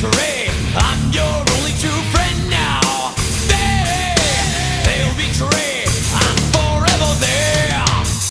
Monterey.